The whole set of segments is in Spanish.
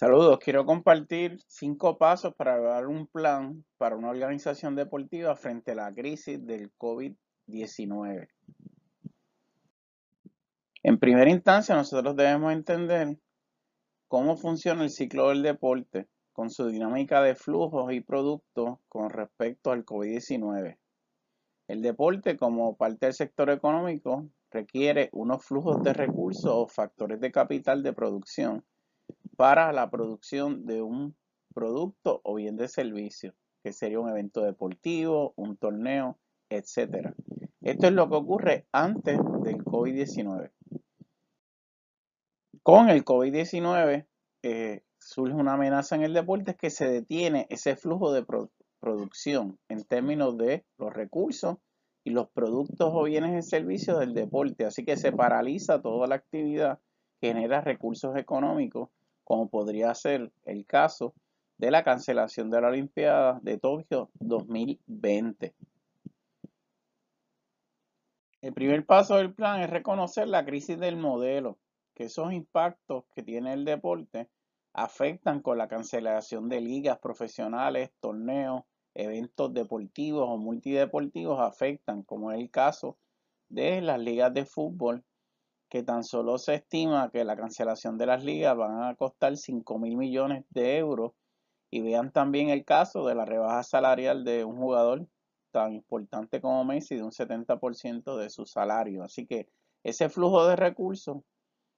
Saludos, quiero compartir cinco pasos para dar un plan para una organización deportiva frente a la crisis del COVID-19. En primera instancia, nosotros debemos entender cómo funciona el ciclo del deporte con su dinámica de flujos y productos con respecto al COVID-19. El deporte, como parte del sector económico, requiere unos flujos de recursos o factores de capital de producción para la producción de un producto o bien de servicio, que sería un evento deportivo, un torneo, etc. Esto es lo que ocurre antes del COVID-19. Con el COVID-19 eh, surge una amenaza en el deporte, es que se detiene ese flujo de producción en términos de los recursos y los productos o bienes y servicios del deporte. Así que se paraliza toda la actividad genera recursos económicos como podría ser el caso de la cancelación de la Olimpiada de Tokio 2020. El primer paso del plan es reconocer la crisis del modelo, que esos impactos que tiene el deporte afectan con la cancelación de ligas profesionales, torneos, eventos deportivos o multideportivos afectan, como es el caso de las ligas de fútbol que tan solo se estima que la cancelación de las ligas van a costar 5 mil millones de euros. Y vean también el caso de la rebaja salarial de un jugador tan importante como Messi de un 70% de su salario. Así que ese flujo de recursos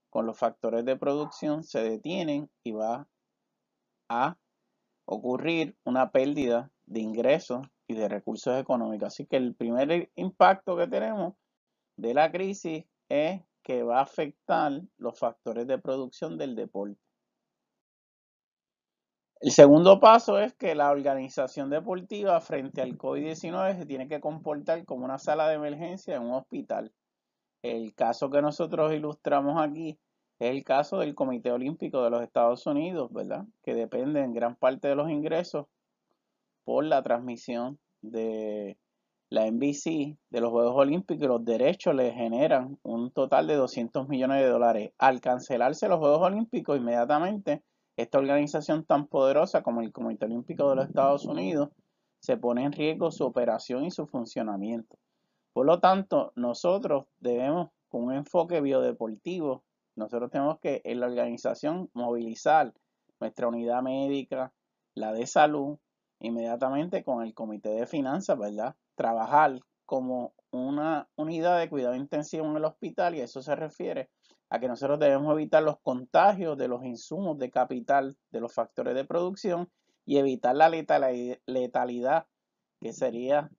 con los factores de producción se detienen y va a ocurrir una pérdida de ingresos y de recursos económicos. Así que el primer impacto que tenemos de la crisis es que va a afectar los factores de producción del deporte. El segundo paso es que la organización deportiva frente al COVID-19 se tiene que comportar como una sala de emergencia en un hospital. El caso que nosotros ilustramos aquí es el caso del Comité Olímpico de los Estados Unidos, ¿verdad? Que depende en gran parte de los ingresos por la transmisión de la NBC de los Juegos Olímpicos los derechos le generan un total de 200 millones de dólares. Al cancelarse los Juegos Olímpicos, inmediatamente esta organización tan poderosa como el Comité Olímpico de los Estados Unidos se pone en riesgo su operación y su funcionamiento. Por lo tanto, nosotros debemos, con un enfoque biodeportivo, nosotros tenemos que en la organización movilizar nuestra unidad médica, la de salud, inmediatamente con el comité de finanzas, ¿verdad? Trabajar como una unidad de cuidado intensivo en el hospital y eso se refiere a que nosotros debemos evitar los contagios de los insumos de capital de los factores de producción y evitar la letalidad que sería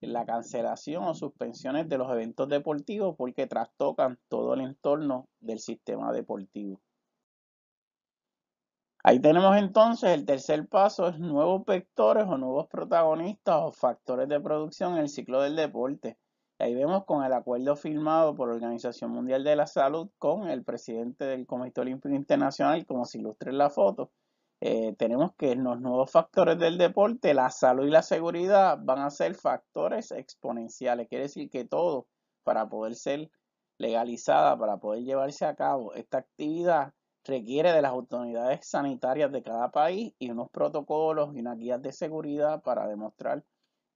la cancelación o suspensiones de los eventos deportivos porque trastocan todo el entorno del sistema deportivo. Ahí tenemos entonces el tercer paso, es nuevos vectores o nuevos protagonistas o factores de producción en el ciclo del deporte. Ahí vemos con el acuerdo firmado por la Organización Mundial de la Salud con el presidente del Comité Olímpico Internacional, como se ilustra en la foto. Eh, tenemos que los nuevos factores del deporte, la salud y la seguridad, van a ser factores exponenciales. Quiere decir que todo, para poder ser legalizada, para poder llevarse a cabo esta actividad, requiere de las autoridades sanitarias de cada país y unos protocolos y unas guías de seguridad para demostrar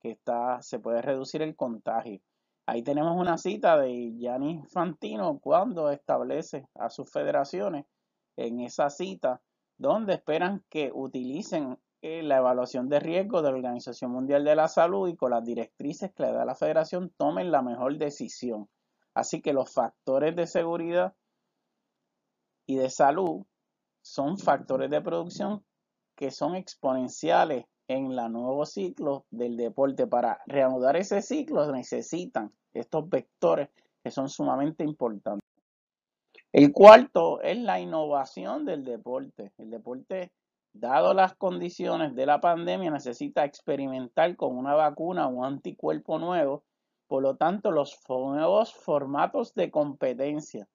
que está, se puede reducir el contagio. Ahí tenemos una cita de Gianni Fantino cuando establece a sus federaciones en esa cita donde esperan que utilicen eh, la evaluación de riesgo de la Organización Mundial de la Salud y con las directrices que le da la federación tomen la mejor decisión. Así que los factores de seguridad y de salud son factores de producción que son exponenciales en la nuevo ciclo del deporte. Para reanudar ese ciclo necesitan estos vectores que son sumamente importantes. El cuarto es la innovación del deporte. El deporte, dado las condiciones de la pandemia, necesita experimentar con una vacuna o un anticuerpo nuevo. Por lo tanto, los nuevos formatos de competencia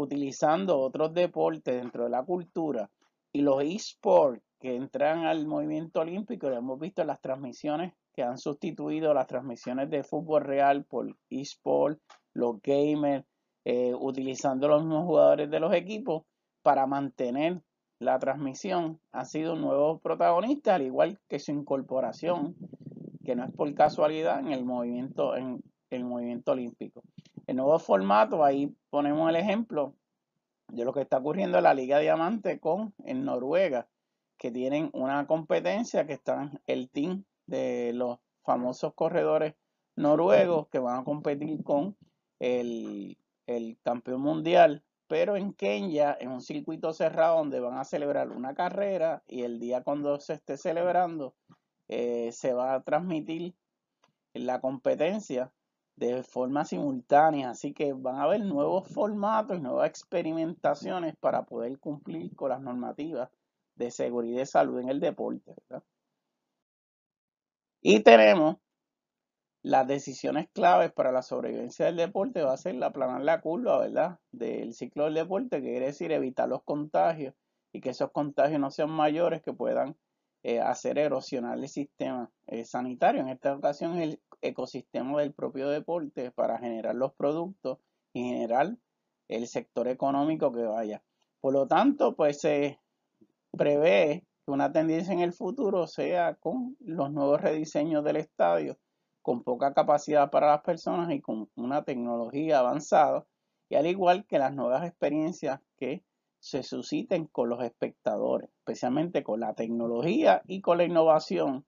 utilizando otros deportes dentro de la cultura y los esports que entran al movimiento olímpico, lo hemos visto en las transmisiones que han sustituido las transmisiones de fútbol real por esports, los gamers, eh, utilizando los mismos jugadores de los equipos para mantener la transmisión ha sido un nuevo protagonista, al igual que su incorporación, que no es por casualidad en el movimiento, en el movimiento olímpico. El nuevo formato, ahí ponemos el ejemplo de lo que está ocurriendo en la Liga Diamante con en Noruega, que tienen una competencia que están el team de los famosos corredores noruegos que van a competir con el, el campeón mundial, pero en Kenia, en un circuito cerrado donde van a celebrar una carrera y el día cuando se esté celebrando eh, se va a transmitir la competencia de forma simultánea, así que van a haber nuevos formatos y nuevas experimentaciones para poder cumplir con las normativas de seguridad y salud en el deporte. Y tenemos las decisiones claves para la sobrevivencia del deporte, va a ser la planar la curva, ¿verdad? Del ciclo del deporte, que quiere decir evitar los contagios y que esos contagios no sean mayores que puedan eh, hacer erosionar el sistema eh, sanitario. En esta ocasión el ecosistema del propio deporte para generar los productos y generar el sector económico que vaya. Por lo tanto, pues se prevé que una tendencia en el futuro sea con los nuevos rediseños del estadio, con poca capacidad para las personas y con una tecnología avanzada, y al igual que las nuevas experiencias que se susciten con los espectadores, especialmente con la tecnología y con la innovación,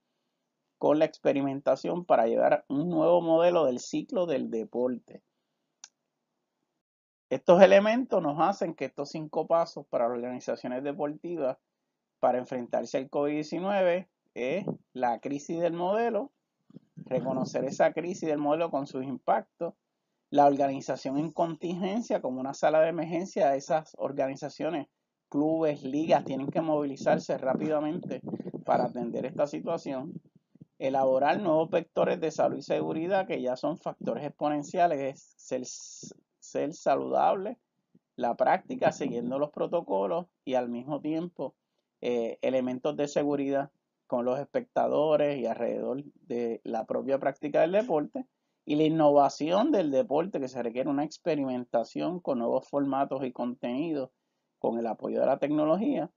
con la experimentación para llevar a un nuevo modelo del ciclo del deporte. Estos elementos nos hacen que estos cinco pasos para las organizaciones deportivas para enfrentarse al COVID-19 es la crisis del modelo, reconocer esa crisis del modelo con sus impactos, la organización en contingencia como una sala de emergencia, esas organizaciones, clubes, ligas, tienen que movilizarse rápidamente para atender esta situación. Elaborar nuevos vectores de salud y seguridad que ya son factores exponenciales, es ser, saludable, la práctica siguiendo los protocolos y al mismo tiempo eh, elementos de seguridad con los espectadores y alrededor de la propia práctica del deporte y la innovación del deporte, que se requiere una experimentación con nuevos formatos y contenidos con el apoyo de la tecnología,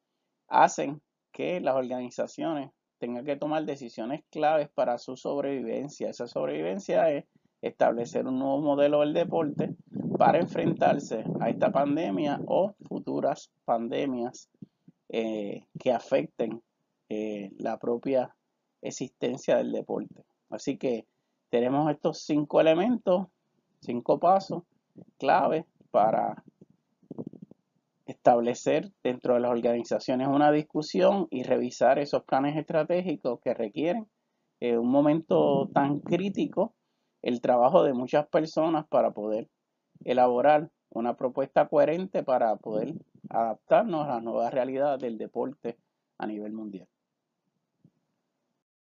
hacen que las organizaciones tengan que tomar decisiones claves para su sobrevivencia. Esa sobrevivencia es establecer un nuevo modelo del deporte para enfrentarse a esta pandemia o futuras pandemias eh, que afecten eh, la propia existencia del deporte. Así que tenemos estos cinco elementos, cinco pasos clave para establecer dentro de las organizaciones una discusión y revisar esos planes estratégicos que requieren en un momento tan crítico el trabajo de muchas personas para poder elaborar una propuesta coherente para poder adaptarnos a las nuevas realidades del deporte a nivel mundial.